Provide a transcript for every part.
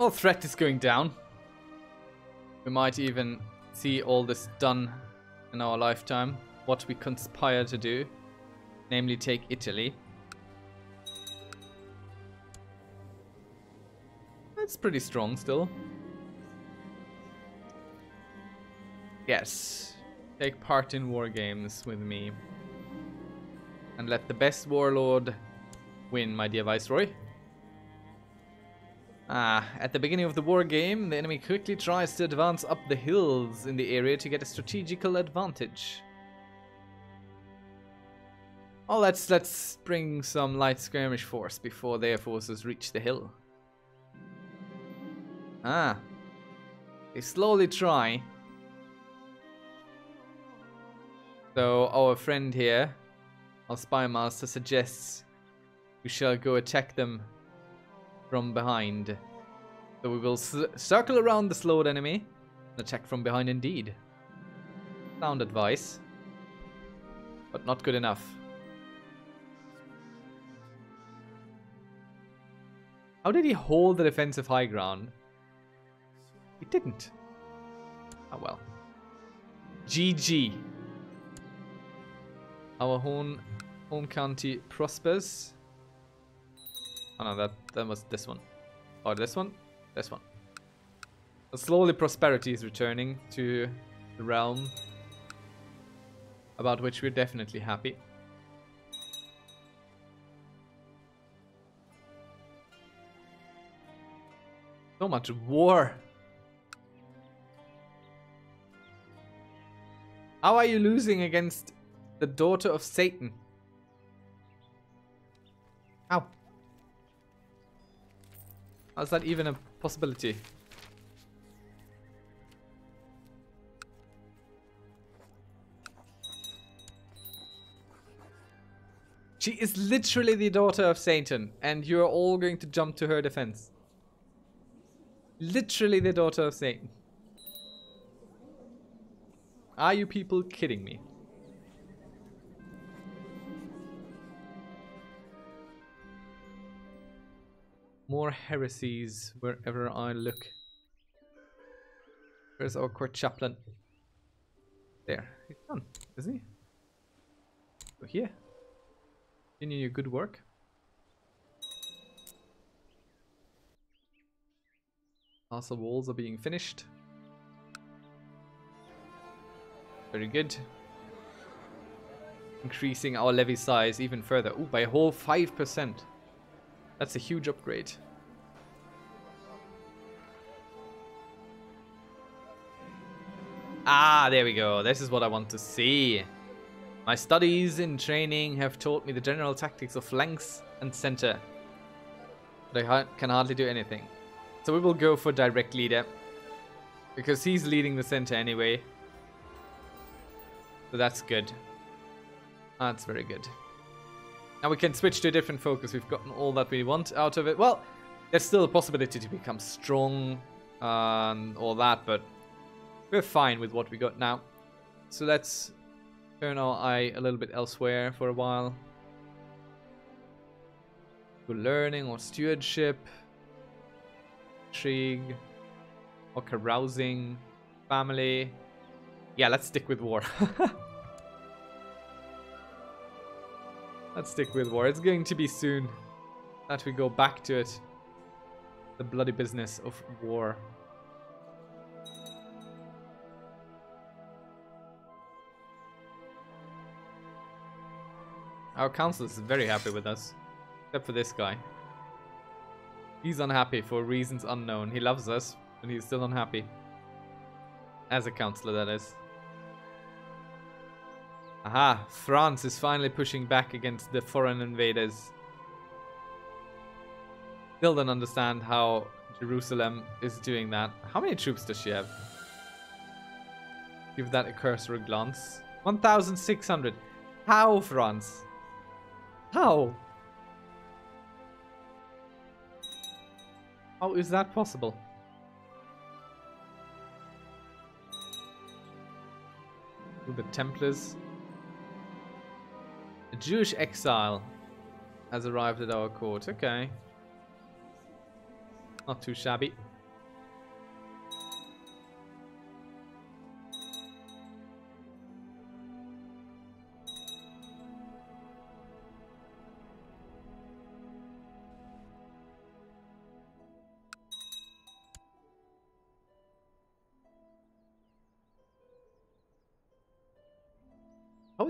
Our threat is going down. We might even see all this done in our lifetime. What we conspire to do. Namely take Italy. That's pretty strong still. Yes. Take part in war games with me. And let the best warlord win, my dear Viceroy. Ah, at the beginning of the war game, the enemy quickly tries to advance up the hills in the area to get a strategical advantage. Oh, let's let's bring some light skirmish force before their forces reach the hill. Ah, they slowly try. So our friend here, our spy master, suggests we shall go attack them from behind. So we will circle around the slowed enemy and attack from behind indeed. Sound advice, but not good enough. How did he hold the defensive high ground? He didn't. Oh well. GG. Our home, home county prospers. Oh no, that, that was this one. Or this one? This one. Slowly prosperity is returning to the realm. About which we're definitely happy. So much war. How are you losing against the daughter of Satan? How's that even a possibility? She is literally the daughter of Satan, and you're all going to jump to her defense. Literally the daughter of Satan. Are you people kidding me? More heresies wherever I look. Where's our court chaplain? There. He's done, is he? So here. Continue your good work. Castle walls are being finished. Very good. Increasing our levy size even further. Ooh, by a whole 5%. That's a huge upgrade. Ah, there we go. This is what I want to see. My studies in training have taught me the general tactics of flanks and center. But I can hardly do anything. So we will go for direct leader. Because he's leading the center anyway. So that's good. That's very good. Now we can switch to a different focus. We've gotten all that we want out of it. Well, there's still a possibility to become strong and all that, but we're fine with what we got now. So let's turn our eye a little bit elsewhere for a while. Good learning or stewardship, intrigue, or carousing, family. Yeah, let's stick with war. let's stick with war. It's going to be soon that we go back to it. The bloody business of war. Our council is very happy with us. Except for this guy. He's unhappy for reasons unknown. He loves us, but he's still unhappy. As a counselor, that is. Aha, France is finally pushing back against the foreign invaders. Still don't understand how Jerusalem is doing that. How many troops does she have? Give that a cursory glance. 1,600. How, France? How? How is that possible? the Templars. A Jewish exile has arrived at our court. Okay. Not too shabby.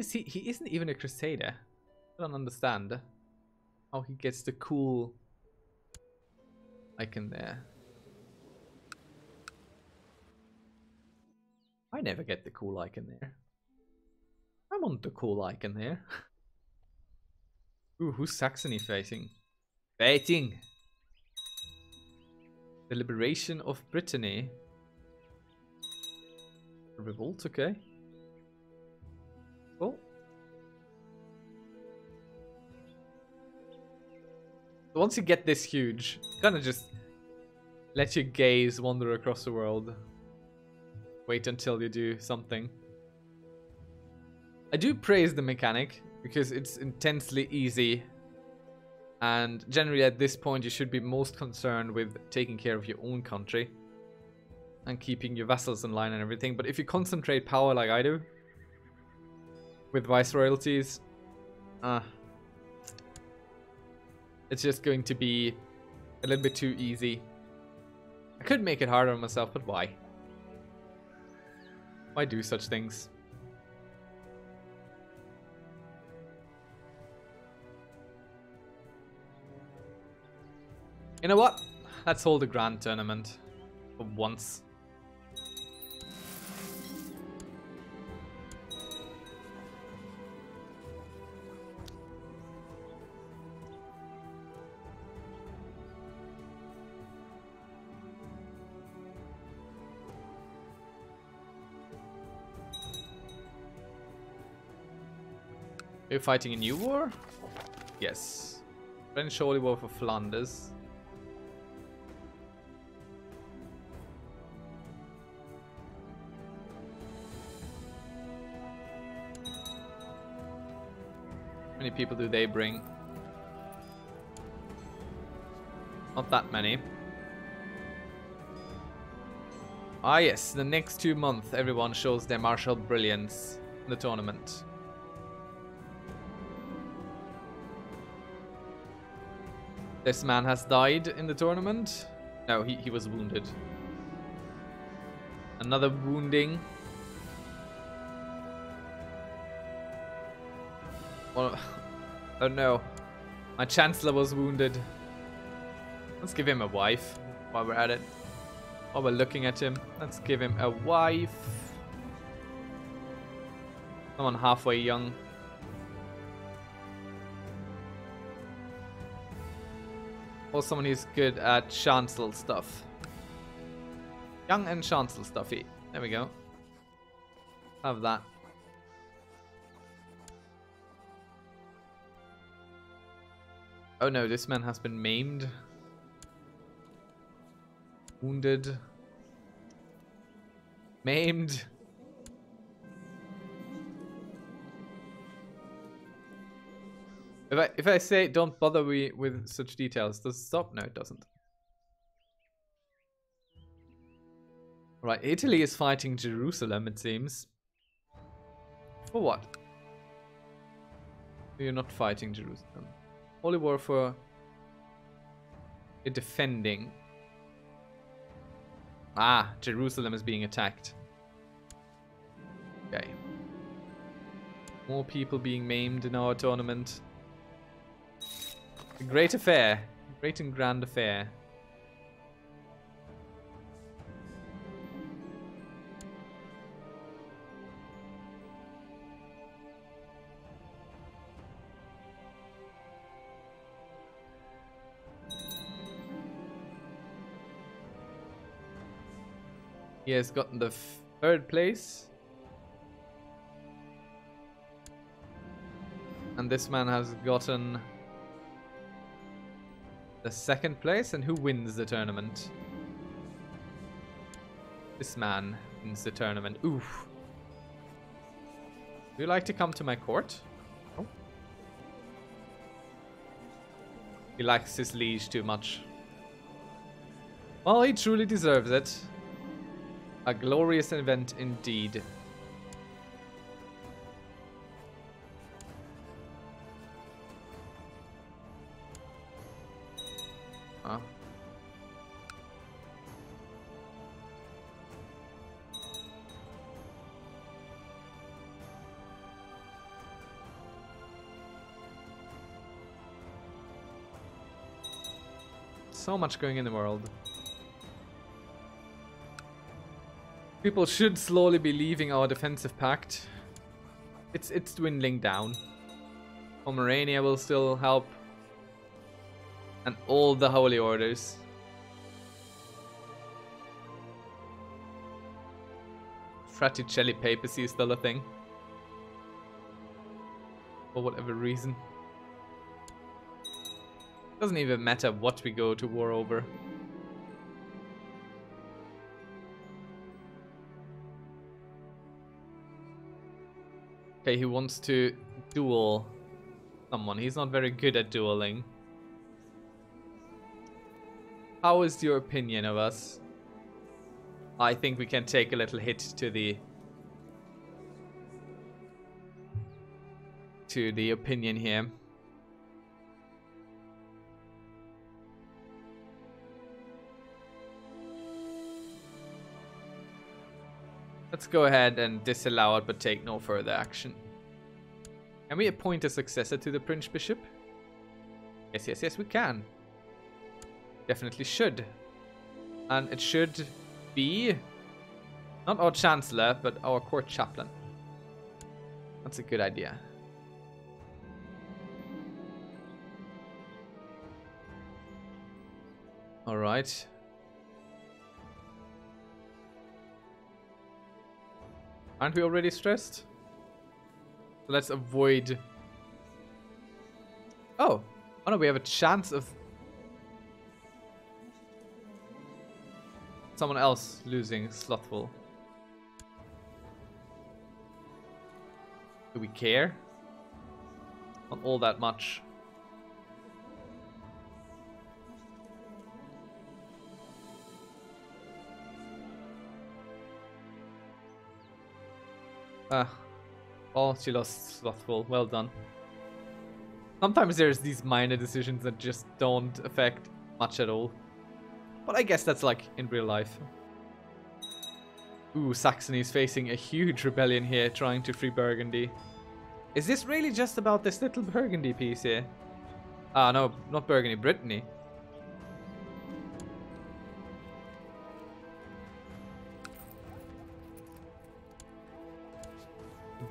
Is he? He isn't even a crusader. I don't understand how he gets the cool icon there. I never get the cool icon there. I want the cool icon there. Ooh, who's Saxony facing? Fighting! The liberation of Brittany. revolt, okay. Once you get this huge, kind of just let your gaze wander across the world. Wait until you do something. I do praise the mechanic because it's intensely easy and generally at this point you should be most concerned with taking care of your own country and keeping your vassals in line and everything. But if you concentrate power like I do with vice royalties, uh, it's just going to be a little bit too easy. I could make it harder on myself, but why? Why do such things? You know what? Let's hold a grand tournament. For once. Are fighting a new war? Yes. French Holy War for Flanders. How many people do they bring? Not that many. Ah yes, the next two months everyone shows their martial brilliance in the tournament. This man has died in the tournament. No, he, he was wounded. Another wounding. Oh, oh no. My Chancellor was wounded. Let's give him a wife while we're at it. While we're looking at him, let's give him a wife. Someone halfway young. Or someone who's good at chancel stuff. Young and chancel stuffy. There we go. Have that. Oh no, this man has been maimed. Wounded. Maimed. If I if I say don't bother me with such details, does it stop? No, it doesn't. Right, Italy is fighting Jerusalem, it seems. For what? You're not fighting Jerusalem. Holy War for defending. Ah, Jerusalem is being attacked. Okay. More people being maimed in our tournament. A great affair. Great and grand affair. He has gotten the third place. And this man has gotten the second place. And who wins the tournament? This man wins the tournament. Oof. Would you like to come to my court? He likes his liege too much. Well, he truly deserves it. A glorious event indeed. So much going in the world. People should slowly be leaving our defensive pact. It's it's dwindling down. Pomerania will still help. And all the holy orders. Fraticelli papacy is still a thing. For whatever reason. Doesn't even matter what we go to war over. Okay, he wants to duel someone. He's not very good at dueling. How is your opinion of us? I think we can take a little hit to the to the opinion here. Let's go ahead and disallow it, but take no further action. Can we appoint a successor to the Prince Bishop? Yes, yes, yes, we can. Definitely should. And it should be not our Chancellor, but our Court Chaplain. That's a good idea. Alright. Aren't we already stressed? Let's avoid... Oh! Oh no, we have a chance of... Someone else losing Slothful. Do we care? Not all that much. Ah. Oh, she lost Slothful. Well done. Sometimes there's these minor decisions that just don't affect much at all. But I guess that's like in real life. Ooh, Saxony's facing a huge rebellion here, trying to free Burgundy. Is this really just about this little Burgundy piece here? Ah, no, not Burgundy, Brittany.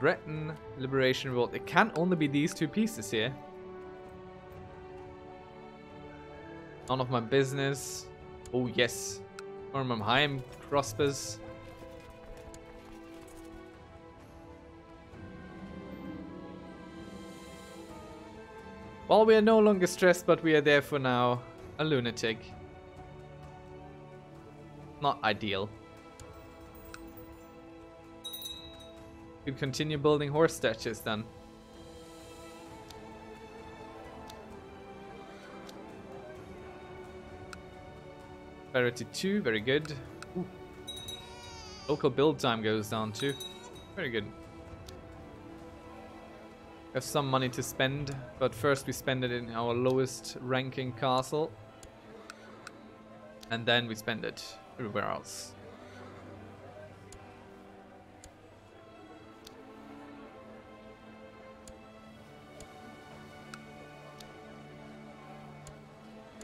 Breton Liberation Revolt. It can only be these two pieces here. None of my business. Oh, yes. Ormamheim prospers. Well, we are no longer stressed, but we are there for now. A lunatic. Not ideal. Could continue building horse statues then. Priority 2, very good. Ooh. Local build time goes down too. Very good. We have some money to spend, but first we spend it in our lowest ranking castle. And then we spend it everywhere else.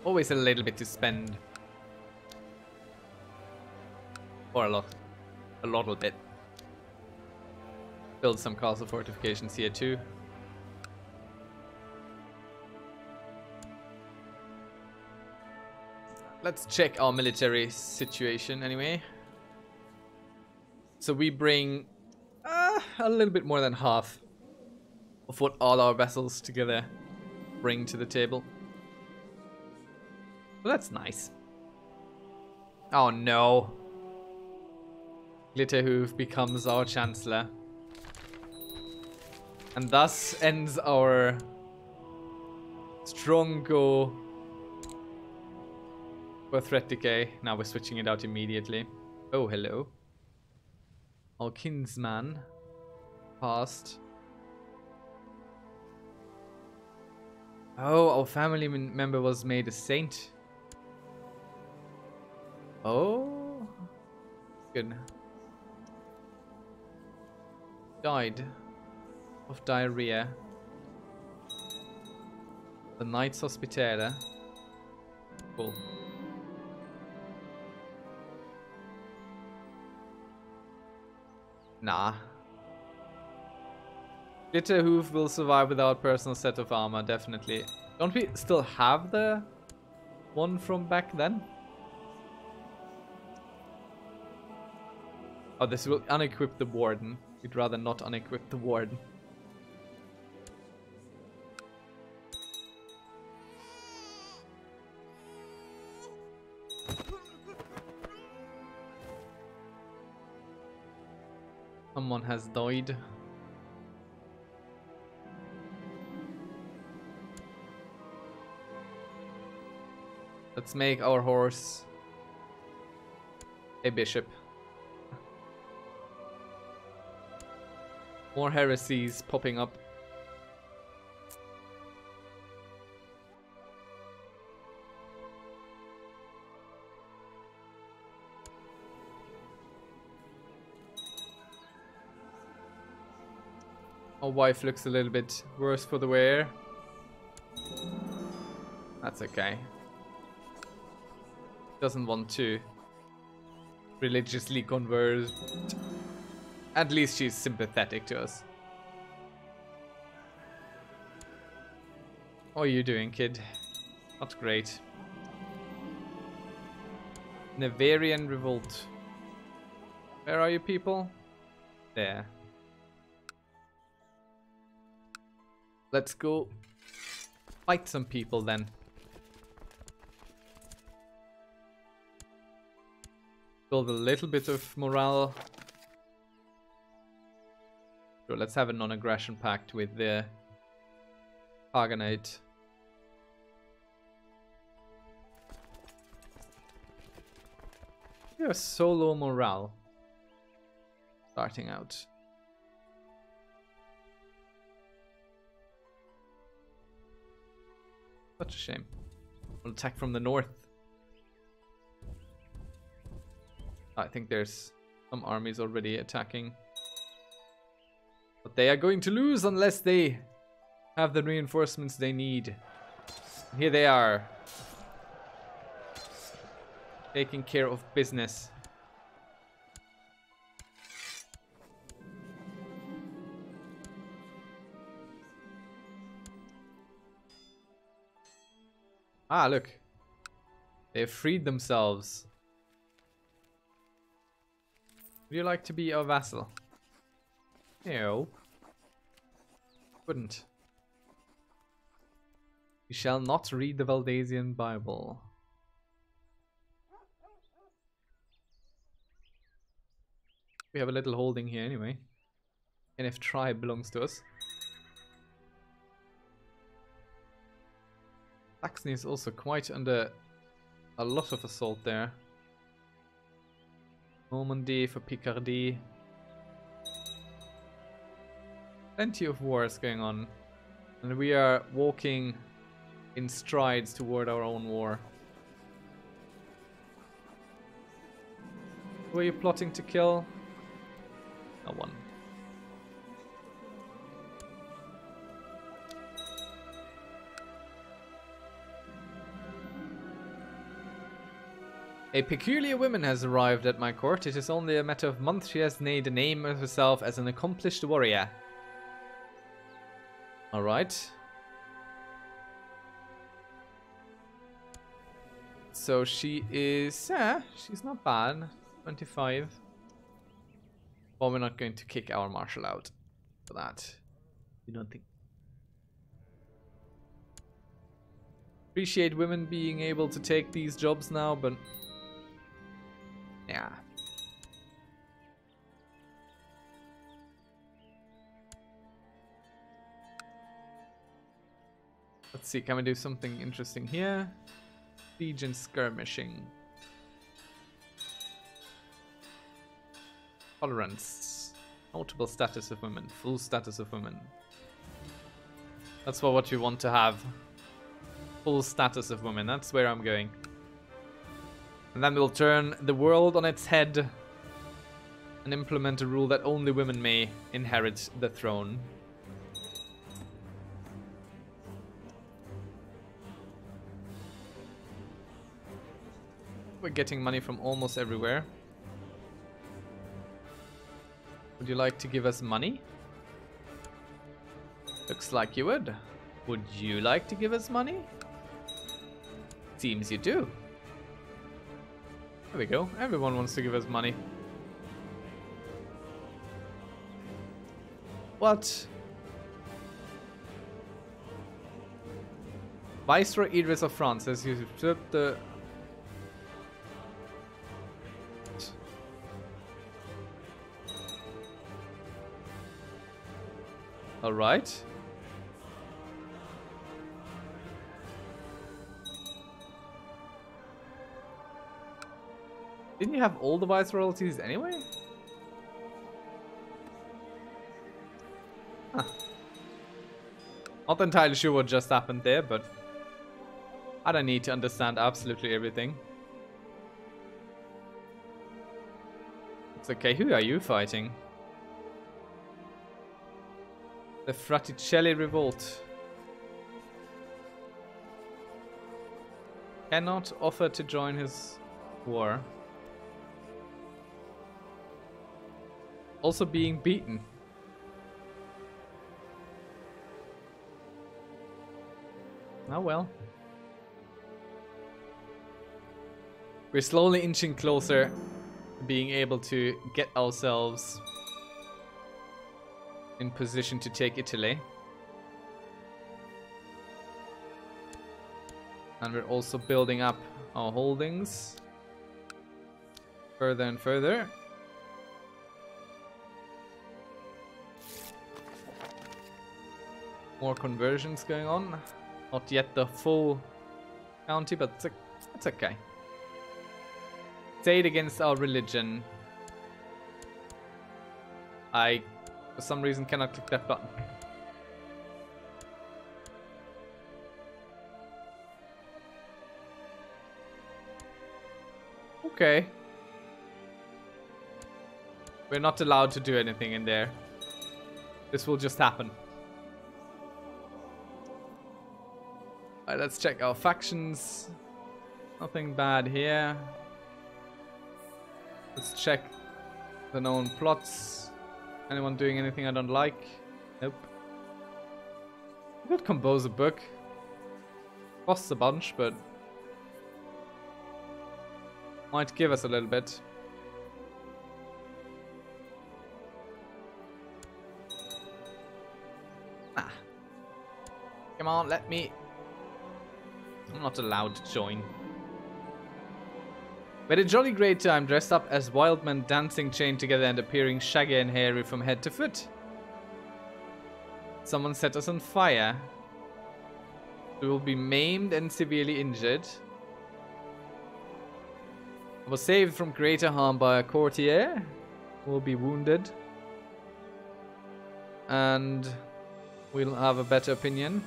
Always a little bit to spend. Or a lot. A little bit. Build some castle fortifications here too. Let's check our military situation anyway. So we bring uh, a little bit more than half of what all our vassals together bring to the table. Well, that's nice. Oh no. Glitterhoof becomes our Chancellor. And thus ends our Strongo For threat decay. Now we're switching it out immediately. Oh, hello. Our kinsman passed. Oh, our family member was made a saint. Oh, good. Died of diarrhea. The Knights Hospitaler. Cool. Nah. Glitterhoof will survive without personal set of armor, definitely. Don't we still have the one from back then? Oh, this will unequip the Warden. We'd rather not unequip the Warden. Someone has died. Let's make our horse a bishop. More heresies popping up. Our wife looks a little bit worse for the wear. That's okay. Doesn't want to religiously convert. At least she's sympathetic to us. How are you doing, kid? Not great. Nevarian Revolt. Where are you people? There. Let's go fight some people then. Build a little bit of morale. Sure, let's have a non-aggression pact with the Argonite. You're so low morale. Starting out. Such a shame. We'll attack from the north. I think there's some armies already attacking. But they are going to lose unless they have the reinforcements they need. Here they are. Taking care of business. Ah, look. They have freed themselves. Would you like to be a vassal? No. Wouldn't. You shall not read the Valdesian Bible. We have a little holding here anyway. And if tribe belongs to us. Saxony is also quite under a lot of assault there. Normandy for Picardy. Plenty of wars going on. And we are walking in strides toward our own war. Who are you plotting to kill? No one. A peculiar woman has arrived at my court. It is only a matter of months she has made a name of herself as an accomplished warrior. Alright. So she is... Yeah, she's not bad. 25. But we're not going to kick our marshal out for that. You don't think... Appreciate women being able to take these jobs now, but yeah. Let's see, can we do something interesting here? Siege and skirmishing. Tolerance. Notable status of women. Full status of women. That's what you want to have. Full status of women. That's where I'm going. And then we'll turn the world on its head and implement a rule that only women may inherit the throne. We're getting money from almost everywhere. Would you like to give us money? Looks like you would. Would you like to give us money? Seems you do. There we go. Everyone wants to give us money. What? Viceroy Idris of France says you took the All right. Didn't you have all the vice royalties anyway? Huh. Not entirely sure what just happened there, but I don't need to understand absolutely everything. It's okay, who are you fighting? The Fraticelli Revolt. Cannot offer to join his war. Also being beaten. Oh well. We're slowly inching closer being able to get ourselves in position to take Italy. And we're also building up our holdings further and further. More conversions going on. Not yet the full county, but it's, it's okay. It against our religion. I for some reason cannot click that button. Okay. We're not allowed to do anything in there. This will just happen. Alright, let's check our factions. Nothing bad here. Let's check the known plots. Anyone doing anything I don't like? Nope. I could compose a book. Costs a bunch, but might give us a little bit. Ah. Come on, let me... I'm not allowed to join. We had a jolly great time dressed up as wild men dancing chained together and appearing shaggy and hairy from head to foot. Someone set us on fire. We will be maimed and severely injured. I was saved from greater harm by a courtier. Will be wounded. And we'll have a better opinion.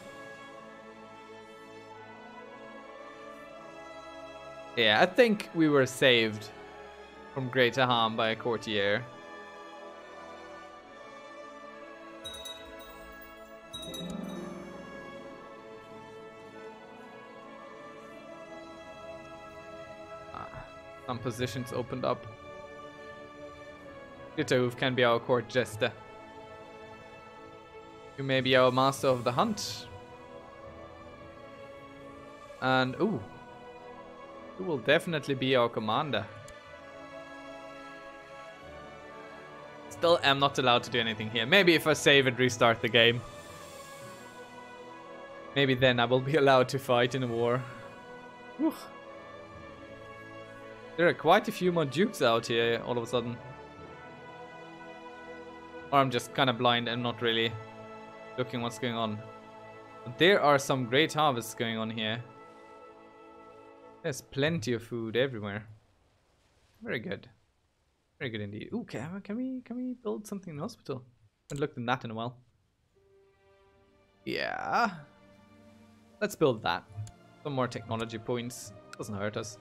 Yeah, I think we were saved from greater harm by a courtier. Ah, some positions opened up. Glitterhoof can be our court jester. You may be our master of the hunt. And, ooh, you will definitely be our commander. Still am not allowed to do anything here. Maybe if I save and restart the game. Maybe then I will be allowed to fight in a war. Whew. There are quite a few more dukes out here all of a sudden. Or I'm just kind of blind and not really looking what's going on. But there are some great harvests going on here. There's plenty of food everywhere. Very good. Very good indeed. Ooh, can, can we can we build something in the hospital? I haven't looked at that in a while. Yeah. Let's build that. Some more technology points. Doesn't hurt us.